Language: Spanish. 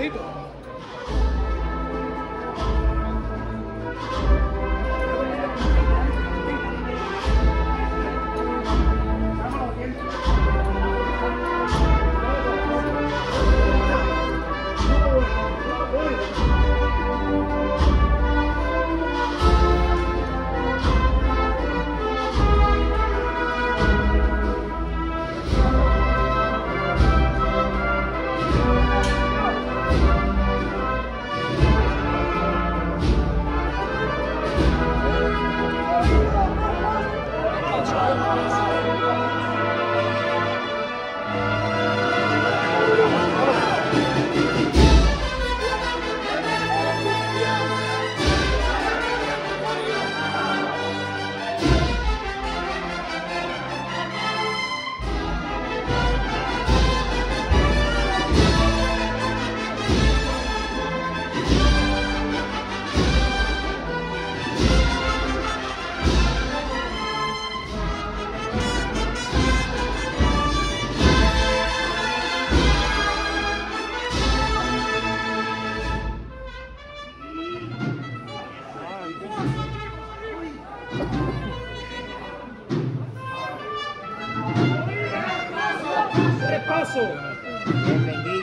Tito. Repaso. Repaso.